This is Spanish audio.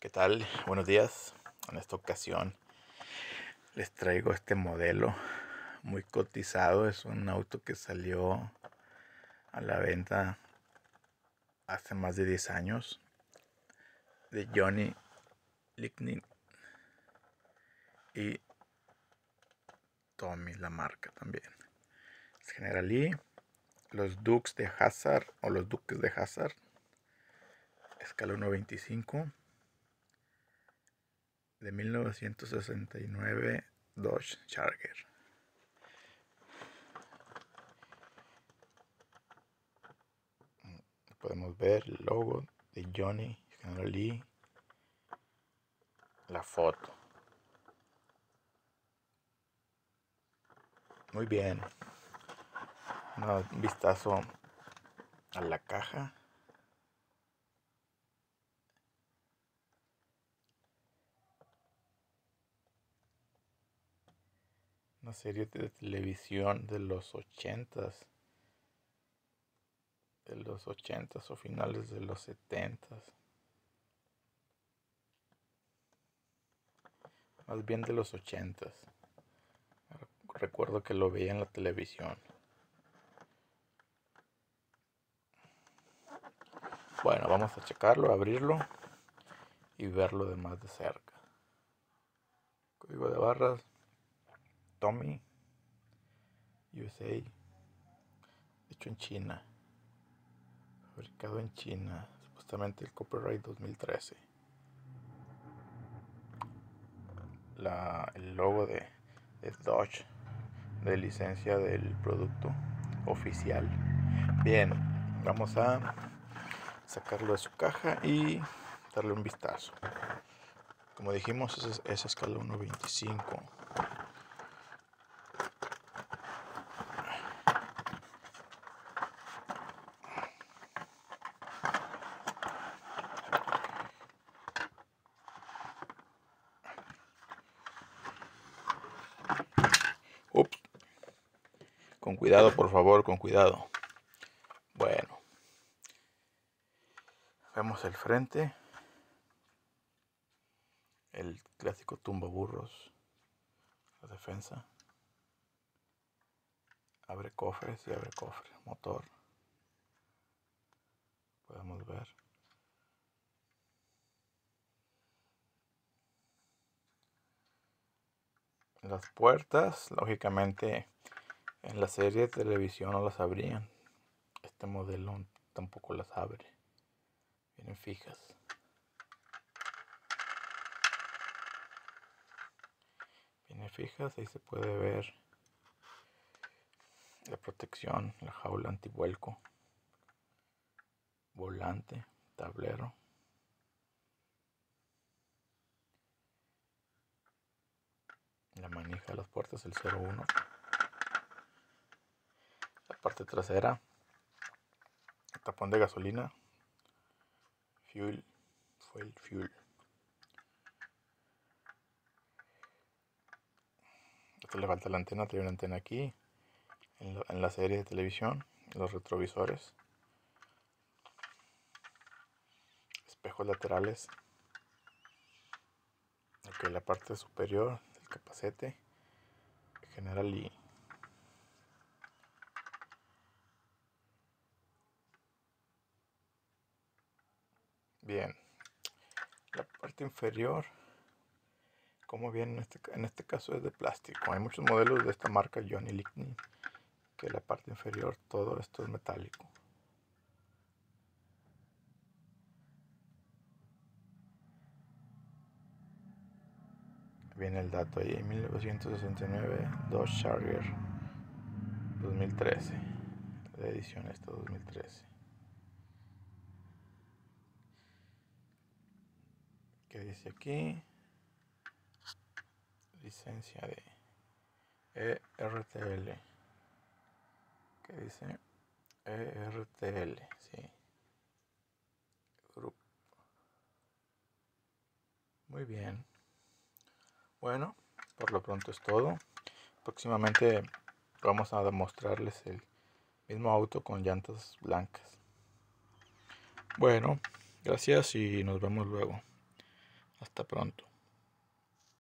¿Qué tal? Buenos días. En esta ocasión les traigo este modelo muy cotizado. Es un auto que salió a la venta hace más de 10 años de Johnny Lightning y Tommy, la marca también. Es General Lee, los Dukes de Hazard o los Duques de Hazard, escala 1.25 de 1969 Dodge Charger. Podemos ver el logo de Johnny General Lee, la foto. Muy bien. Un vistazo a la caja. Una serie de televisión de los ochentas de los ochentas o finales de los setentas. Más bien de los ochentas. Recuerdo que lo veía en la televisión. Bueno vamos a checarlo abrirlo y verlo de más de cerca. Código de barras Tommy USA hecho en China fabricado en China supuestamente el copyright 2013 la, el logo de, de Dodge de licencia del producto oficial. Bien vamos a sacarlo de su caja y darle un vistazo. Como dijimos es, es escala 1.25 Con cuidado, por favor, con cuidado. Bueno. Vemos el frente. El clásico tumba burros. La defensa. Abre cofres y abre cofre. Motor. Podemos ver. Las puertas, lógicamente, en la serie de televisión no las abrían. Este modelo tampoco las abre. Vienen fijas. Vienen fijas, ahí se puede ver la protección, la jaula antivuelco, volante, tablero. la manija de las puertas el 01 la parte trasera tapón de gasolina fuel fuel. Fuel esto le falta la antena tiene una antena aquí en la, en la serie de televisión los retrovisores espejos laterales ok la parte superior capacete general y bien. La parte inferior como bien en este, en este caso es de plástico hay muchos modelos de esta marca Johnny Lightning que la parte inferior todo esto es metálico. Viene el dato ahí 1969 Dodge Charger 2013 la edición esta 2013 ¿Qué dice aquí licencia de ERTL ¿Qué dice ERTL sí Group muy bien bueno, por lo pronto es todo. Próximamente vamos a demostrarles el mismo auto con llantas blancas. Bueno, gracias y nos vemos luego. Hasta pronto.